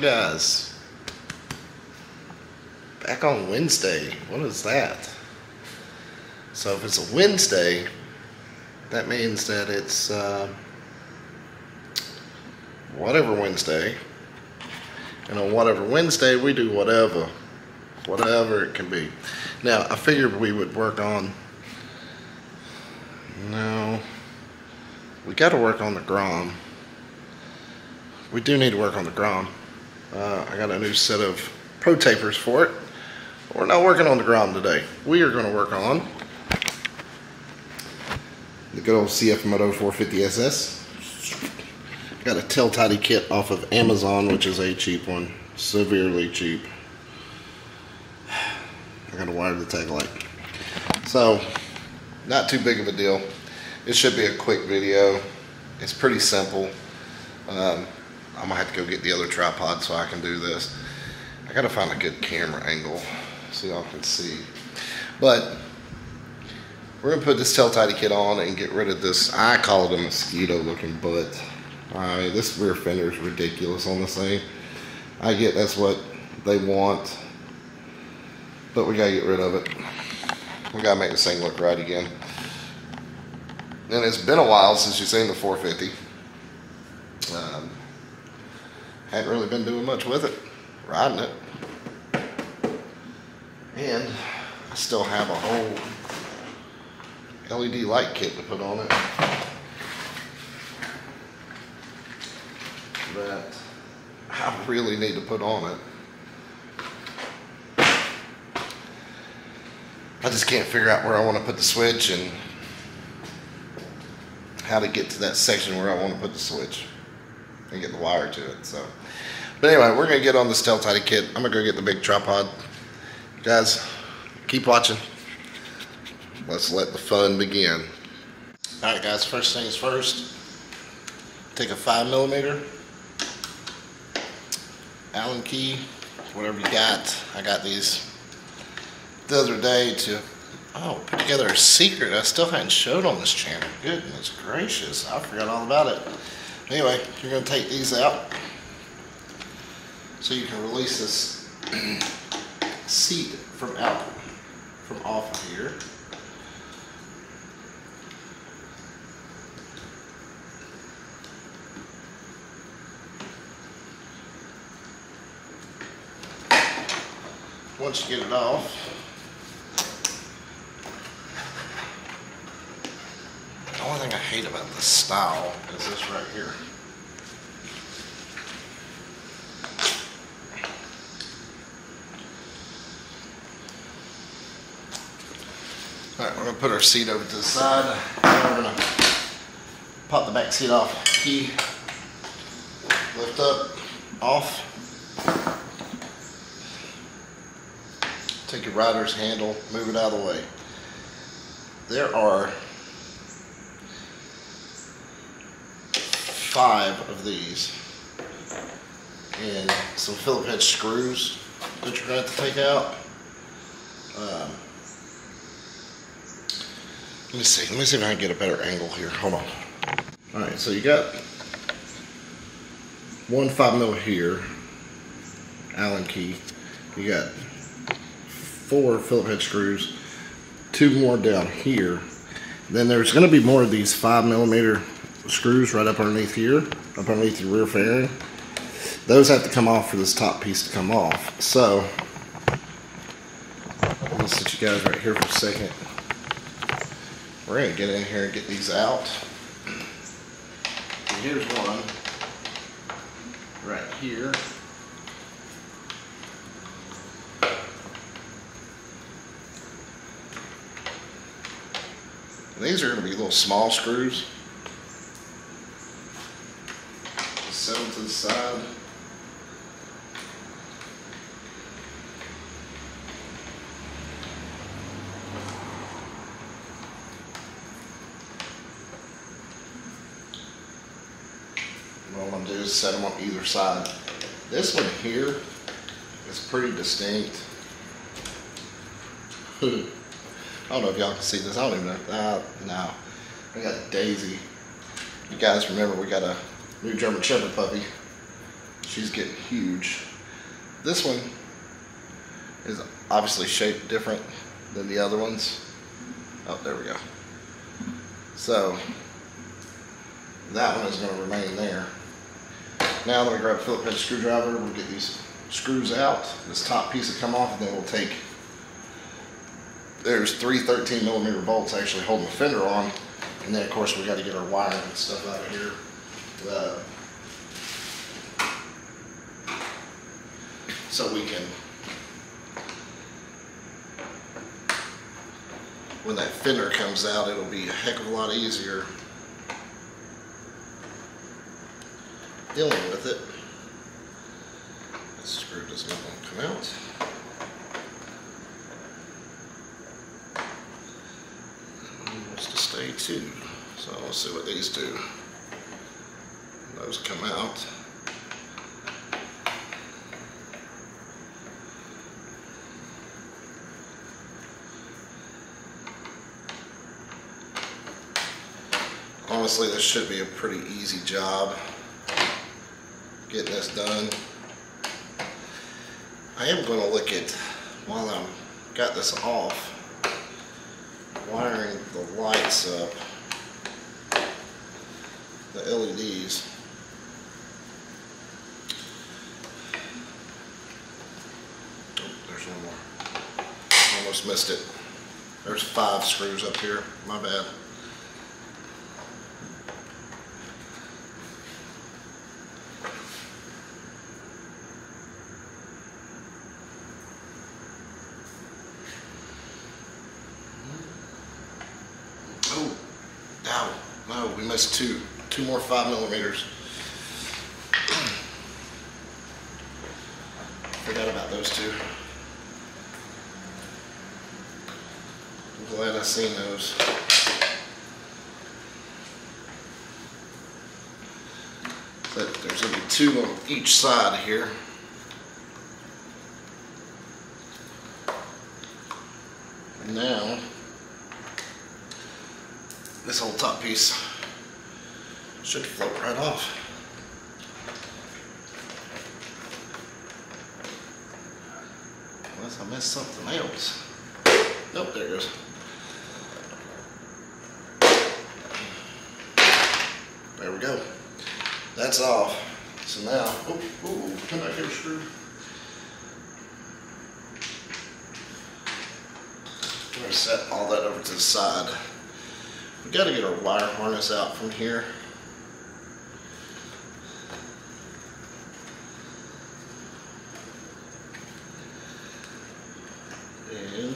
guys? Back on Wednesday. What is that? So if it's a Wednesday, that means that it's uh, whatever Wednesday. And on whatever Wednesday, we do whatever. Whatever it can be. Now, I figured we would work on. No. We got to work on the Grom we do need to work on the Grom. Uh, I got a new set of ProTapers for it. We're not working on the Grom today. We are going to work on the good old CFMoto 450SS. Got a tail tidy kit off of Amazon, which is a cheap one, severely cheap. I got to wire the tag light. So, not too big of a deal. It should be a quick video. It's pretty simple. Um, I'm gonna have to go get the other tripod so I can do this. I gotta find a good camera angle so y'all can see. But we're gonna put this tail tidy kit on and get rid of this, I call it a mosquito looking butt. This rear fender is ridiculous on this thing. I get that's what they want, but we gotta get rid of it. We gotta make this thing look right again. And it's been a while since you've seen the 450. Um, hadn't really been doing much with it, riding it. And I still have a whole LED light kit to put on it. That I really need to put on it. I just can't figure out where I want to put the switch and how to get to that section where I want to put the switch and get the wire to it. So, but anyway, we're gonna get on this tail tidy kit. I'm gonna go get the big tripod. Guys, keep watching. Let's let the fun begin. All right, guys. First things first. Take a five millimeter Allen key, whatever you got. I got these the other day to oh put together a secret I still hadn't showed on this channel. Goodness gracious, I forgot all about it. Anyway, you're going to take these out so you can release this seat from out from off of here. Once you get it off, the only thing I hate about the style is this right here. All right, we're gonna put our seat over to the side. Now we're gonna pop the back seat off. Key, lift up, off. Take your rider's handle, move it out of the way. There are five of these and some Phillip head screws that you're going to have to take out. Um, let me see. Let me see if I can get a better angle here. Hold on. All right, so you got one five mil here, Allen key. You got four Phillip head screws, two more down here. Then there's going to be more of these five millimeter screws right up underneath here, up underneath the rear fairing. Those have to come off for this top piece to come off. So, to sit you guys right here for a second. We're going to get in here and get these out. And here's one right here. And these are going to be little small screws. set them to the side. What I'm going to do is set them on either side. This one here is pretty distinct. I don't know if y'all can see this. I don't even know. Uh, no. We got Daisy. You guys remember we got a new German Shepherd puppy. she's getting huge. This one is obviously shaped different than the other ones. Oh, there we go. So that one is going to remain there. Now I'm going to grab a Phillips head screwdriver. We'll get these screws out. This top piece will come off and then we'll take, there's three 13 millimeter bolts actually holding the fender on. And then of course we got to get our wiring and stuff out of here. So we can when that fender comes out it'll be a heck of a lot easier dealing with it. This screw does not want to come out. And wants to stay too. So let's see what these do. Come out. Honestly, this should be a pretty easy job getting this done. I am going to look at, while I'm got this off, wiring the lights up, the LEDs. Oh, there's one more. Almost missed it. There's five screws up here. My bad. Oh, no, no, we missed two. Two more five millimeters. Forgot about those two. I'm glad I seen those. But there's gonna be two on each side here. Now, this whole top piece should float right off. Unless I missed something else. Nope, there it goes. There we go. That's off. So now, oh, oh, oh come back here, screw. We're gonna set all that over to the side. We gotta get our wire harness out from here. And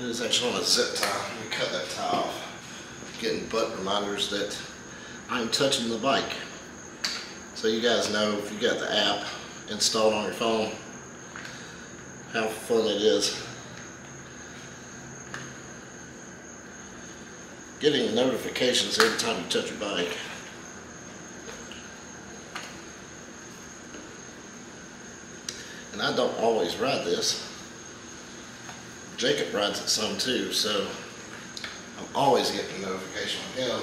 it is actually on a zip tie. Let me cut that tie off. Getting butt reminders that I'm touching the bike. So you guys know if you got the app installed on your phone, how fun it is. Getting notifications every time you touch your bike. And I don't always ride this. Jacob rides it some too, so I'm always getting a notification on him.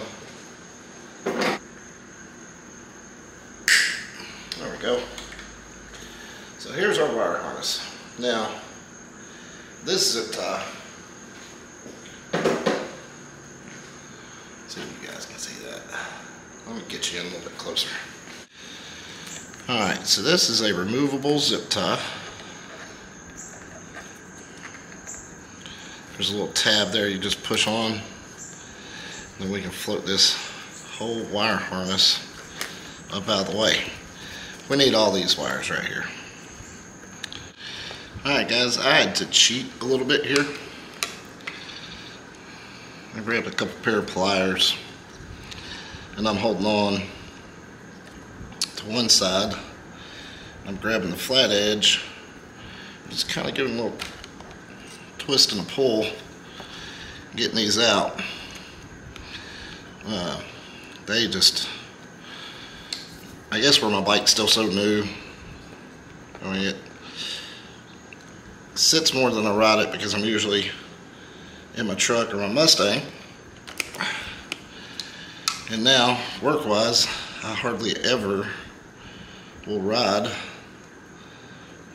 There we go. So here's our wire harness. Now, this zip tie, see if you guys can see that. Let me get you in a little bit closer. All right, so this is a removable zip tie. There's a little tab there you just push on. Then we can float this whole wire harness up out of the way. We need all these wires right here. Alright guys, I had to cheat a little bit here. I grabbed a couple pair of pliers and I'm holding on to one side. I'm grabbing the flat edge, just kind of giving a little twist and a pull, getting these out. Uh, they just, I guess where my bike's still so new, I mean, it sits more than I ride it because I'm usually in my truck or my Mustang. And now, work-wise, I hardly ever will ride.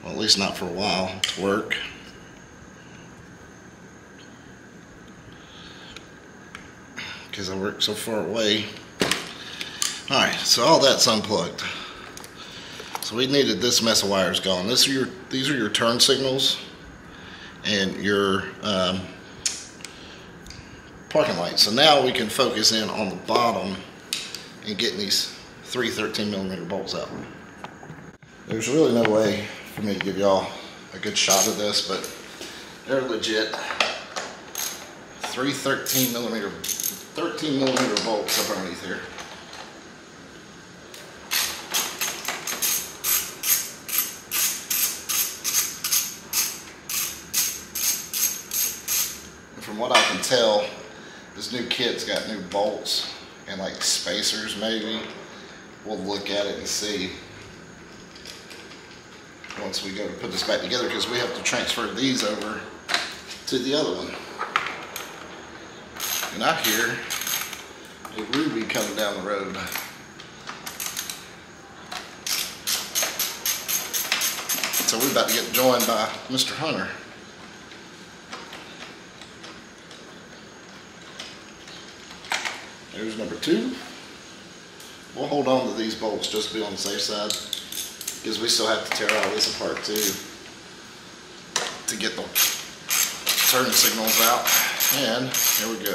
Well, at least not for a while to work. Because I work so far away. Alright, so all that's unplugged. So we needed this mess of wires gone. This are your, these are your turn signals and your um, parking light. So now we can focus in on the bottom and getting these three 13 millimeter bolts out. There's really no way for me to give y'all a good shot of this, but they're legit. Three 13 millimeter, 13 millimeter bolts up underneath here. from what I can tell, this new kit's got new bolts and like spacers maybe. We'll look at it and see once we go to put this back together because we have to transfer these over to the other one. And I hear a Ruby coming down the road. So we're about to get joined by Mr. Hunter. There's number two. We'll hold on to these bolts just to be on the safe side because we still have to tear all this apart too to get the turn signals out. And here we go.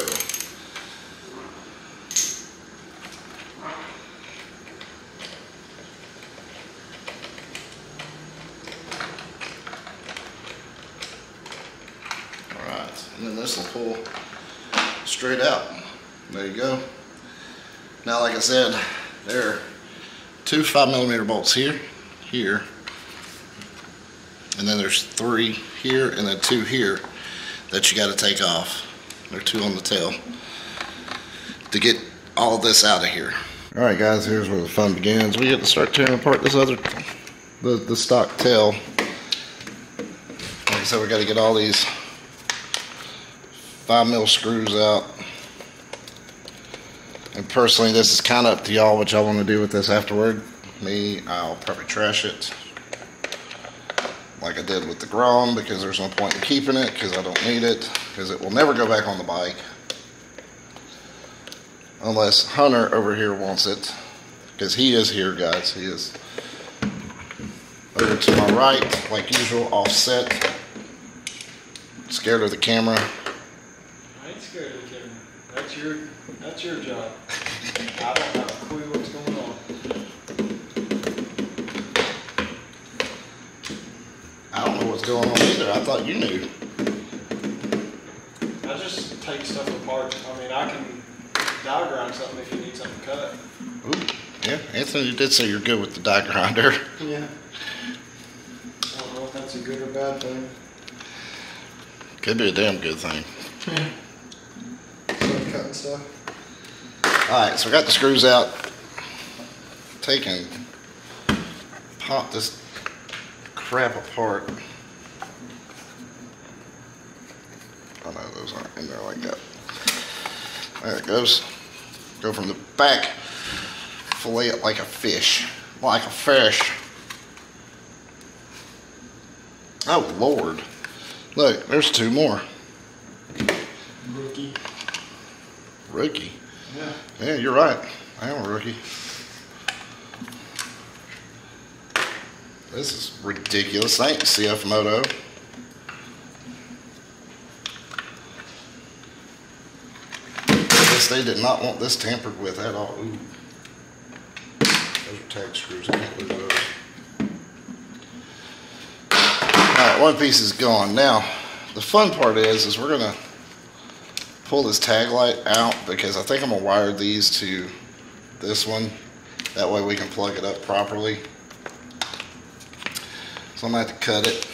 All right, and then this will pull straight out. There you go. Now, like I said, there are two five millimeter bolts here, here, and then there's three here and then two here that you got to take off. There are two on the tail to get all this out of here. All right, guys, here's where the fun begins. We get to start tearing apart this other, the, the stock tail. Like I said, we got to get all these five mil screws out. And personally, this is kind of up to y'all what y'all want to do with this afterward. Me, I'll probably trash it like I did with the Grom because there's no point in keeping it because I don't need it because it will never go back on the bike unless Hunter over here wants it because he is here guys. He is over to my right like usual offset. Scared of the camera I ain't scared of the camera. That's your, that's your job. I don't have a clue what's going on. I don't know what's going on either I thought you knew I just take stuff apart. I mean, I can diagram something if you need something cut. Ooh, yeah Anthony you did say you're good with the die grinder Yeah. I don't know if that's a good or bad thing. could be a damn good thing Start cutting stuff. All right, so we got the screws out. Taking, pop this crap apart. Oh no, those aren't in there like that. There it goes. Go from the back, fillet it like a fish, like a fish. Oh Lord, look, there's two more. Rookie. Rookie. Yeah. Yeah, you're right. I am a rookie. This is ridiculous. Thanks, CFMoto. This they did not want this tampered with at all. Ooh. Those are tag screws. I can't lose those. Alright, one piece is gone. Now, the fun part is, is we're gonna pull this tag light out because I think I'm gonna wire these to this one. That way we can plug it up properly. So I'm gonna have to cut it.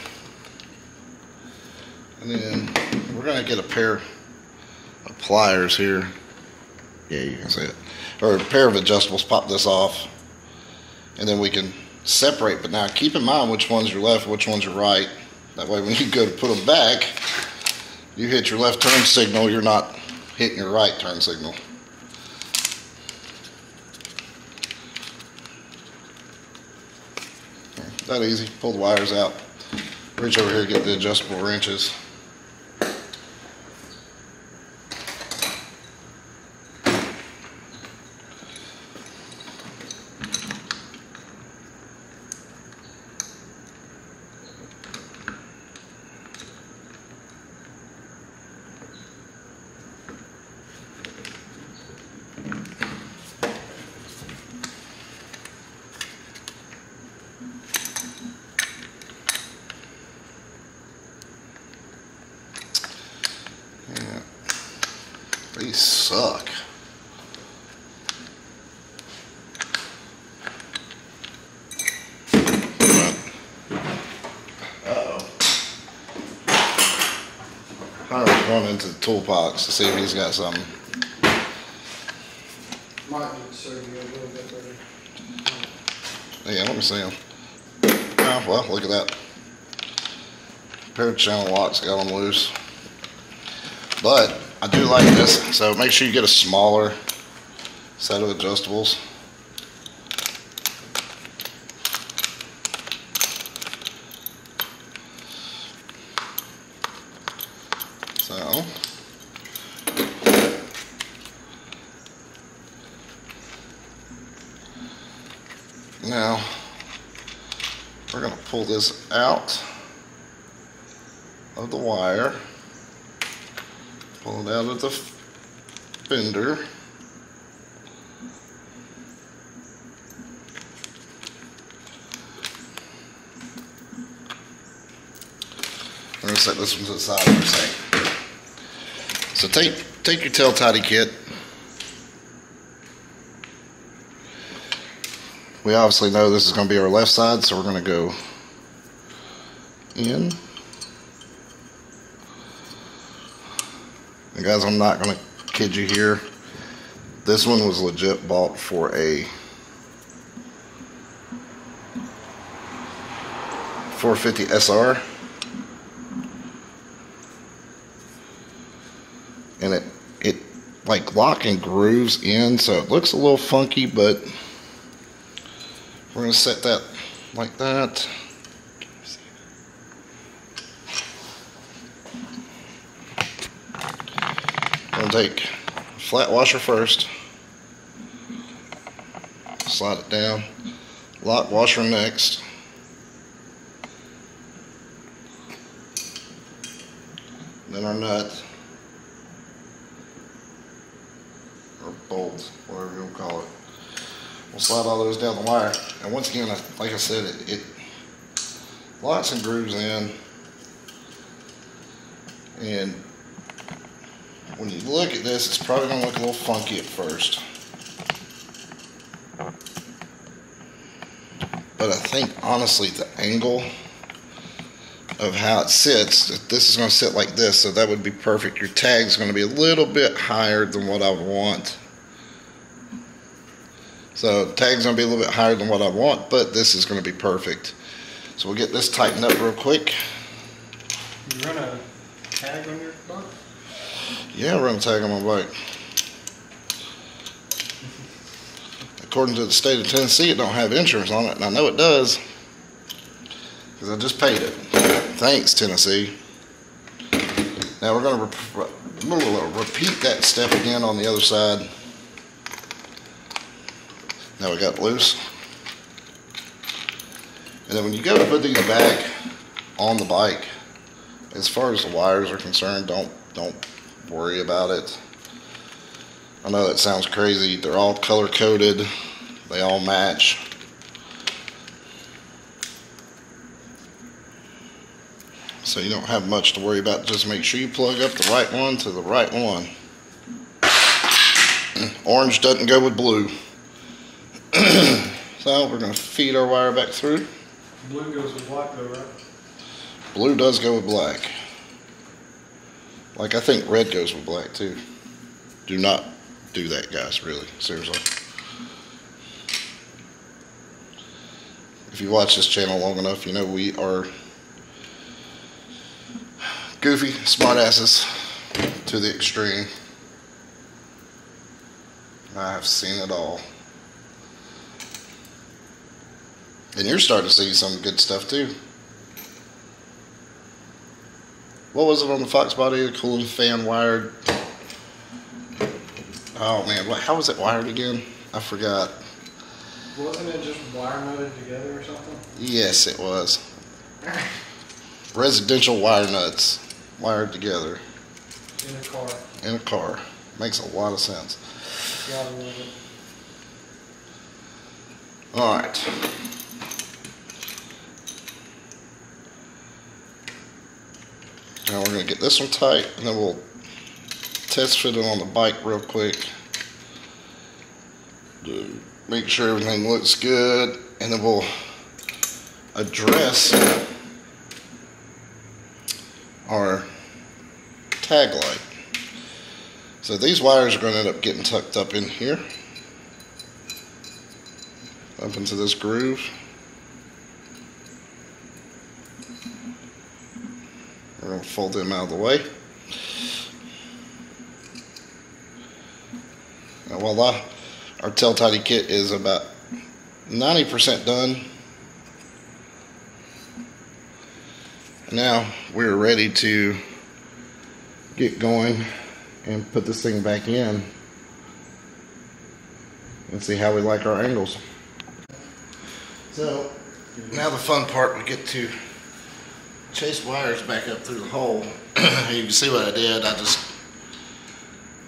And then we're gonna get a pair of pliers here. Yeah, you can see it. Or a pair of adjustables, pop this off. And then we can separate, but now keep in mind which one's are left, which one's are right. That way when you go to put them back, you hit your left turn signal, you're not hitting your right turn signal. That easy. Pull the wires out. Reach over here, get the adjustable wrenches. Yeah. These suck. Uh-oh. Going into the toolbox to see if he's got something. Might need to serve you a little bit better. Yeah, let me see him. Oh, well, look at that. Pair of channel locks got them loose. But I do like this, so make sure you get a smaller set of adjustables. So. Now, we're gonna pull this out of the wire. Pull it out of the fender. I'm gonna set this one to the side for a second. So take take your tail tidy kit. We obviously know this is going to be our left side, so we're going to go in. And guys, I'm not going to kid you here. This one was legit bought for a 450 SR. And it, it like lock and grooves in, so it looks a little funky, but we're going to set that like that. Take flat washer first. Slide it down. Lock washer next. Then our nut. Or bolt, whatever you call it. We'll slide all those down the wire. And once again, like I said, it, it locks and grooves in. And when you look at this, it's probably gonna look a little funky at first. But I think honestly, the angle of how it sits, this is gonna sit like this, so that would be perfect. Your tag's gonna be a little bit higher than what I want. So tag's gonna be a little bit higher than what I want, but this is gonna be perfect. So we'll get this tightened up real quick. You run a tag on your buck? Yeah, run a tag on my bike. According to the state of Tennessee, it don't have insurance on it, and I know it does. Because I just paid it. Thanks, Tennessee. Now we're rep- re- repeat that step again on the other side. Now we got loose. And then when you go to put these back on the bike, as far as the wires are concerned, don't don't worry about it. I know that sounds crazy. They're all color coded. They all match. So you don't have much to worry about. Just make sure you plug up the right one to the right one. Orange doesn't go with blue. so we're going to feed our wire back through. Blue goes with black though, right? Blue does go with black. Like I think red goes with black too. Do not do that, guys. Really, seriously. If you watch this channel long enough, you know we are goofy smartasses to the extreme. I have seen it all. And you're starting to see some good stuff too. What was it on the Fox body? The cooling fan wired. Oh man, what, how was it wired again? I forgot. Wasn't it just wire nutted together or something? Yes, it was. Residential wire nuts wired together In a car. in a car. Makes a lot of sense. Gotta love it. All right. Now we're gonna get this one tight, and then we'll test fit it on the bike real quick. To make sure everything looks good, and then we'll address our tag light. So these wires are gonna end up getting tucked up in here up into this groove. We're going to fold them out of the way. Now, voila, our tail tidy kit is about 90% done. Now we're ready to get going and put this thing back in and see how we like our angles. So now the fun part, we get to chase wires back up through the hole. you can see what I did. I just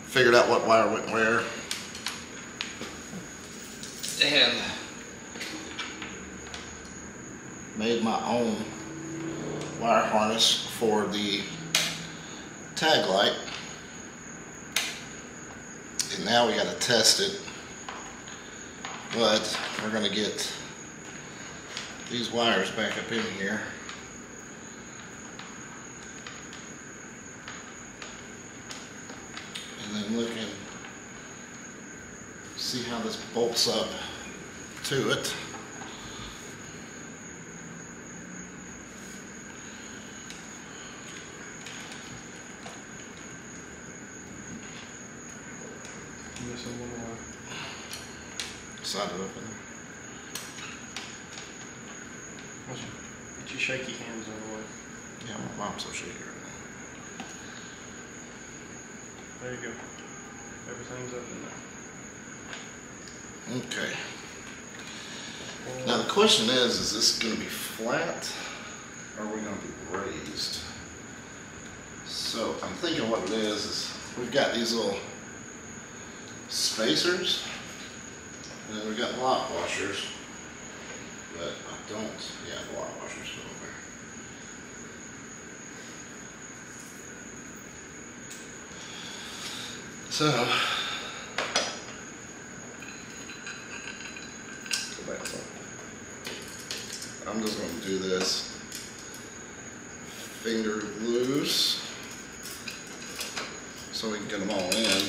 figured out what wire went where. And made my own wire harness for the tag light. And now we got to test it. But we're going to get these wires back up in here. And look and see how this bolts up to it. Missing one wire. Slide it up in there. What's your- Get your shaky hands out of the way. Yeah, my mom's so shaky right now. There you go. Everything's up in there. Okay. Now the question is, is this gonna be flat or are we gonna be raised? So I'm thinking what it is, is we've got these little spacers and then we've got lock washers. But I don't, yeah, the lock washers over. So. Go back one. I'm just gonna do this. Finger loose. So we can get them all in.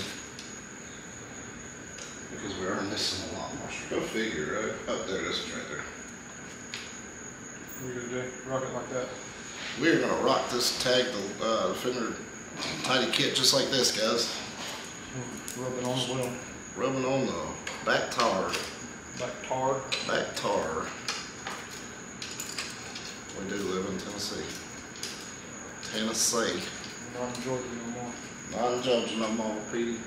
Because we are missing a lot more. Go figure, right? Oh, there it is, right there. What are you gonna do? Rock it like that? We're gonna rock this tag, the, uh, Fender Tidy kit just like this, guys. Rub it on the wheel. Rubbing on the back tar, Back tar. back tar. We do live in Tennessee. Tennessee. Not in Georgia no more. Not in Georgia no more, Petey.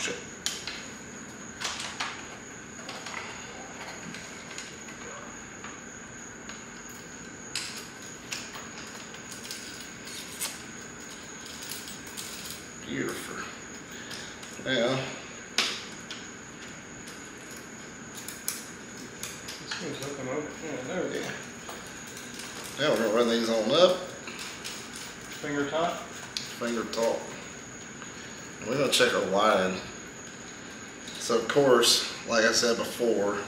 Shit. Beautiful. Now, This thing's looking over. Yeah, there we go. now we're gonna run these on up. Finger tight. finger top. And we're gonna check our line. So of course, like I said before,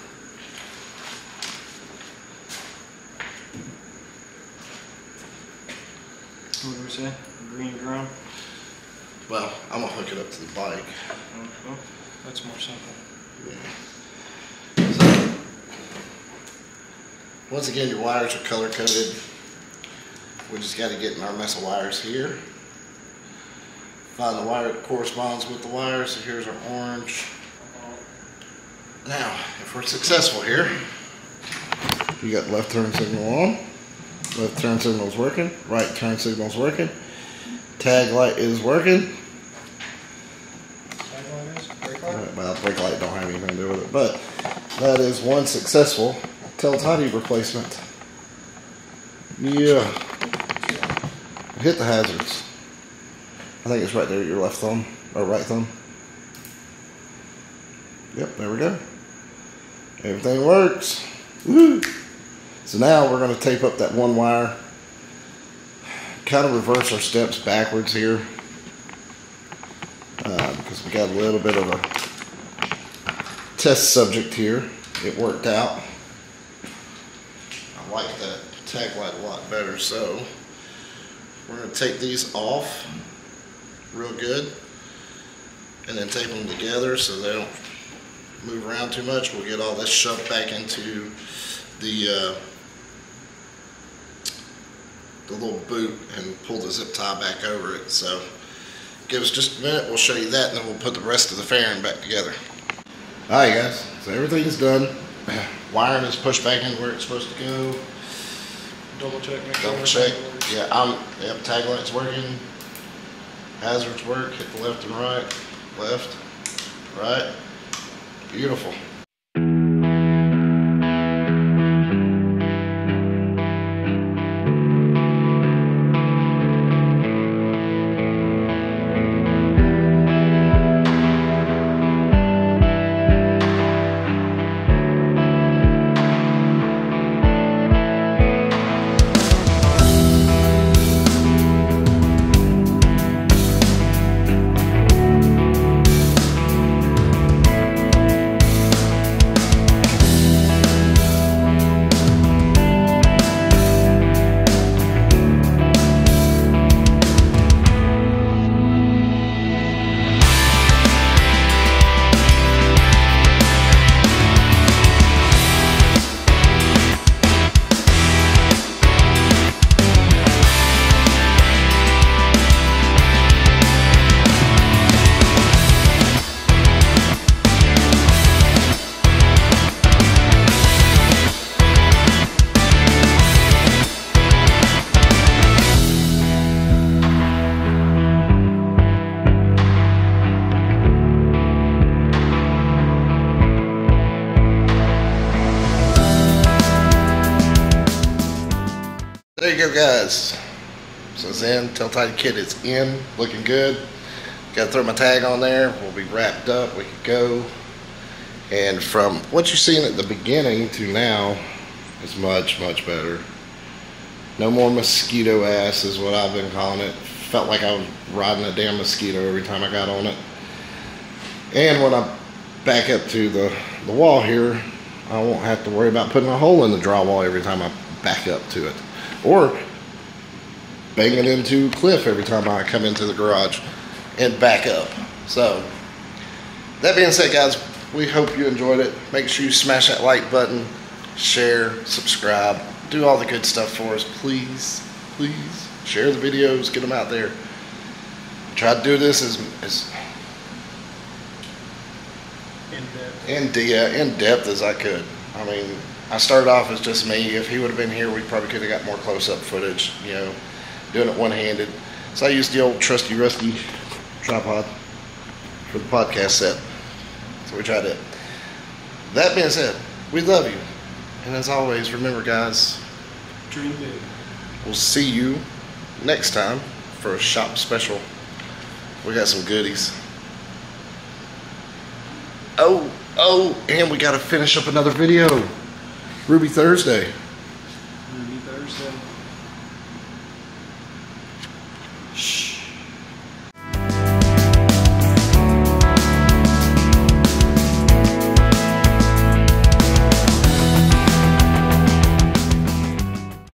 What do we say? Green drum. well, I'm gonna hook it up to the bike. Oh, oh that's more simple. So, once again, your wires are color coded. we just got to get in our mess of wires here. The wire that corresponds with the wire. So here's our orange. Now, if we're successful here, you got left turn signal on. Left turn signal is working. Right turn signal is working. Tag light is working. Well, brake light don't have anything to do with it, but that is one successful tail tidy replacement. Yeah. Hit the hazards. I think it's right there, your left thumb, or right thumb. Yep, there we go. Everything works. So now we're going to tape up that one wire. Kind of reverse our steps backwards here. Uh, because we got a little bit of a test subject here. It worked out. I like that tag light a lot better. So we're going to take these off real good and then tape them together so they don't move around too much. We'll get all this shoved back into the uh, the little boot and pull the zip tie back over it. So give us just a minute. We'll show you that and then we'll put the rest of the fairing back together. All right, guys. So everything's done. Wiring is pushed back in where it's supposed to go. Double check. make sure Double check. Yeah, I'm, yep, tag light's working. Hazards work, hit the left and right, left, right. Beautiful. Go, guys. So in. Tail Tidy Kit it's in. Looking good. Got to throw my tag on there. We'll be wrapped up. We can go. And from what you've seen at the beginning to now, it's much, much better. No more mosquito ass is what I've been calling it. Felt like I was riding a damn mosquito every time I got on it. And when I back up to the, the wall here, I won't have to worry about putting a hole in the drywall every time I back up to it. Or banging into cliff every time I come into the garage and back up. So, that being said, guys, we hope you enjoyed it. Make sure you smash that like button, share, subscribe, do all the good stuff for us, please. Please share the videos, get them out there. Try to do this as, as In depth. in, de- in depth as I could. I mean, I started off as just me. If he would have been here, we probably could have got more close up footage, you know, doing it one handed. So I used the old trusty rusty tripod for the podcast set. So we tried it. That being said, we love you. And as always, remember, guys, Dream big. we'll see you next time for a shop special. We got some goodies. Oh, oh, and we got to finish up another video. Ruby Thursday.